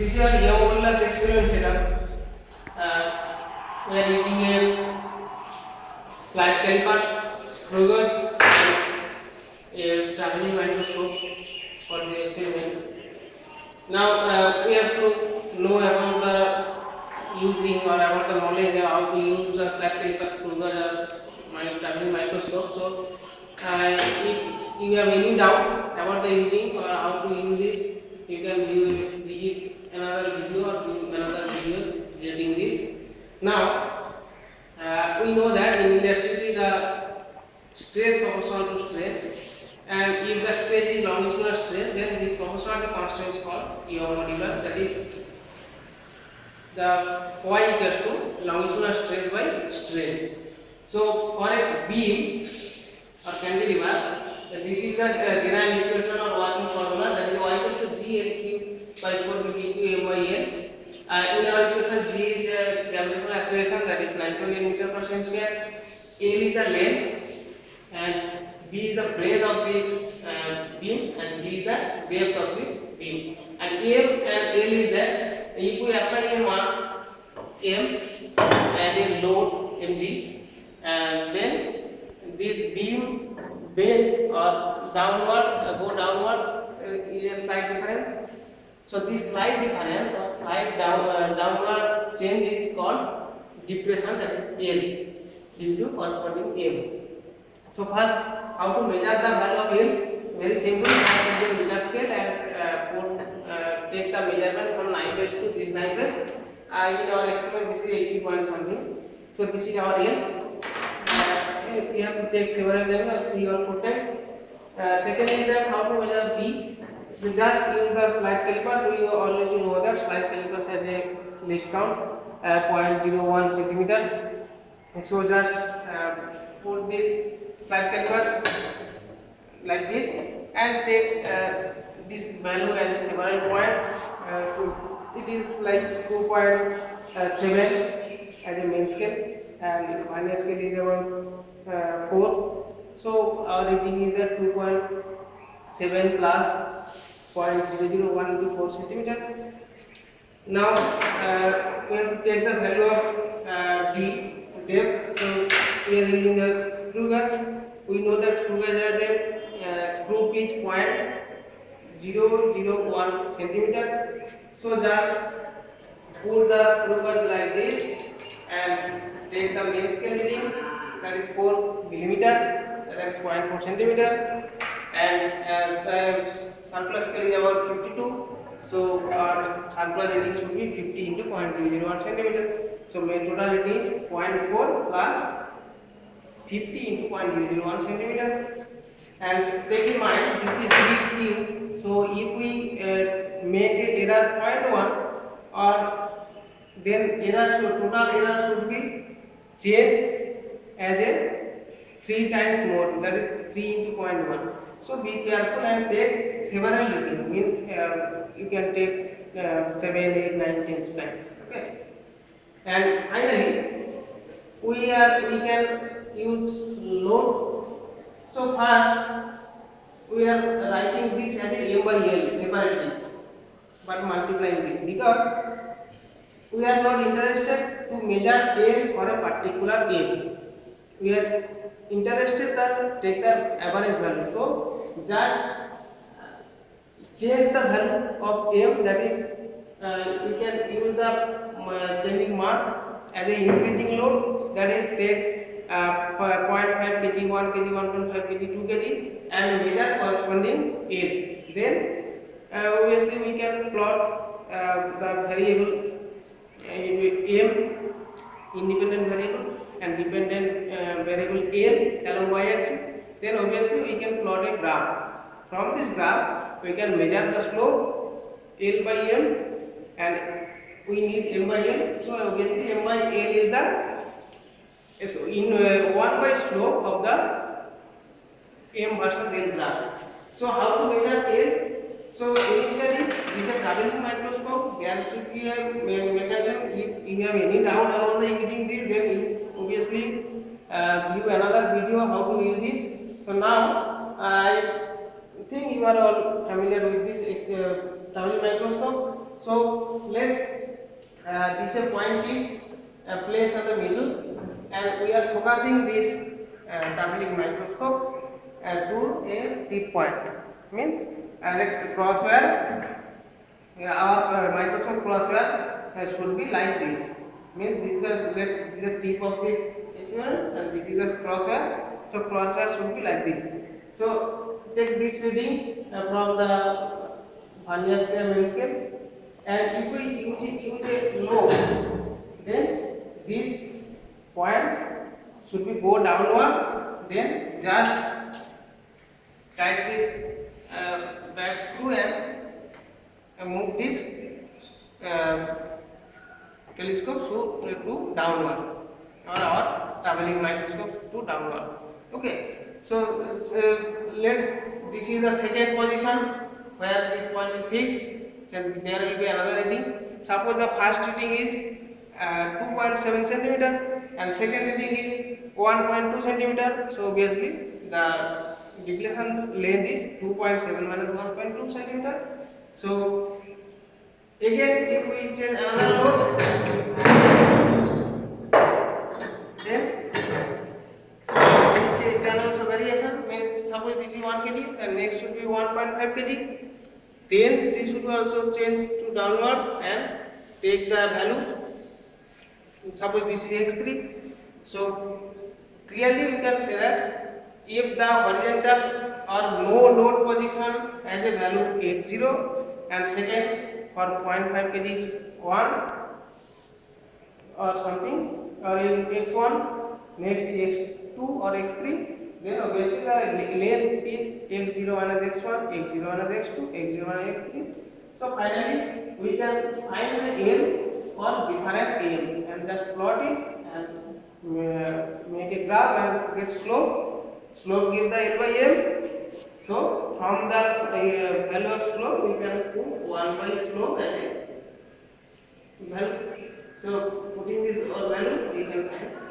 is your Yamamoto's experiment setup. Uh, we are using a slide caliper, screw gauge, a traveling microscope for the experiment. Now uh, we have to know about the using or about the knowledge of how to use the slide caliper, screw gauge, or my traveling microscope. So uh, if you have any doubt about the using or how to use this, you can view visit another video or view another video relating this. Now uh, we know that in electricity the stress proportional to strain and if the stress is longitudinal stress then this proportional to constant is called Young modulus that is the y equals to longitudinal stress by strain. So for a beam or cantilever this is the general equation or working formula that is y equals to g l cube by 4 will give you m by l. Uh, in our equation g is the gravitational acceleration that is 9.8 meter per second square. L is the length and b is the breadth of this uh, beam and d is the depth of this beam. And m and l is that if we apply a mass m as a load mg and then this beam bend or downward uh, go downward uh, is a slight difference so this slight difference or slight down uh, downward change is called depression that is l due to corresponding m so first how to measure the value of l very simple the meter scale and uh, put uh, take the measurement from 9 base to this 9 base uh, in our experiment this is 80 point something so this is our l uh, we have to take several times, uh, three or four times. Uh, second is that how to measure B. We just use the slide calipers. We already know that slide calipers has a list count uh, 0.01 centimeter. So just uh, put this slide caliper like this and take uh, this value as a several point. Uh, so it is like 2.7 as a main scale. And minus scale is about uh, 4 so our rating is at 2.7 plus 0.001 into 4 centimeter. Now uh, we have to take the value of uh, d depth. So we are using the screw gauge we know that screw gauge 001 centimeter so just put the screw gauge like this and take the main scale reading that is 4 millimeter that is 0.4 centimeter and as uh, circular scale is about 52 so our circular reading should be 50 into 0.001 centimeter so main total reading is 0.4 plus 50 into 0.001 centimeter and take in mind this is DQ so if we uh, make error 0.1 or then error should total error should be changed as a 3 times more that is 3 into 0.1 so be careful and take several readings means uh, you can take uh, 7 8 9 10 times okay and finally we are we can use load so first we are writing this as a m by l separately but multiplying this because we are not interested to measure l for a particular m we are interested that take the average value so just change the value of m that is uh, you can use the uh, changing mass as a increasing load that is take uh, 0.5 kg 1 kg 1.5 kg 2 kg and measure corresponding l then uh, obviously we can plot uh, the variable uh, m independent variable and dependent uh, variable L along y axis then obviously we can plot a graph from this graph we can measure the slope L by M and we need M by L so obviously M by L is the so in uh, 1 by slope of the M versus L graph so how to measure L so initially with a traveling microscope there should be a me- mechanism if you have any doubt about the using this then obviously uh, view another video how to use this so now I think you are all familiar with this uh, traveling microscope So let uh, this a point is uh, placed at the middle, and we are focusing this uh, traveling microscope uh, to a tip point. Means direct crosswire. Yeah, our uh, microscope crosswire uh, should be like this. Means this is the this is the tip of this instrument, and this is the crosswire. So crosswire should be like this. So take this reading uh, from the vernier scale, main scale, and if we use, use a low, go downward. Then just tight this uh, back screw and uh, move this uh, telescope so to downward or our traveling microscope to downward. Okay. So uh, let this is the second position where this point is fixed. So there will be another reading. Suppose the first reading is uh, 2.7 centimeter and second reading is 1.2 centimeter. So obviously the deflection length is 2.7 minus 1.2 centimeter. So again if we change another load, then it can also variation means suppose this is 1 kg and next should be 1.5 kg. Then this should also change to downward and take the value. Suppose this is x3. So clearly we can say that if the horizontal or no load position has a value x0 and second for 0.5 kg is 1 or something or in x1 next x2 or x3 then obviously the length is x0 minus x1 x0 minus x2 x0 minus x3 so finally we can find the l for different l and just plot it uh, make a graph and get slope slope give the l by m so from the uh, value of slope we can put 1 by slope as a value so putting this value we can find 1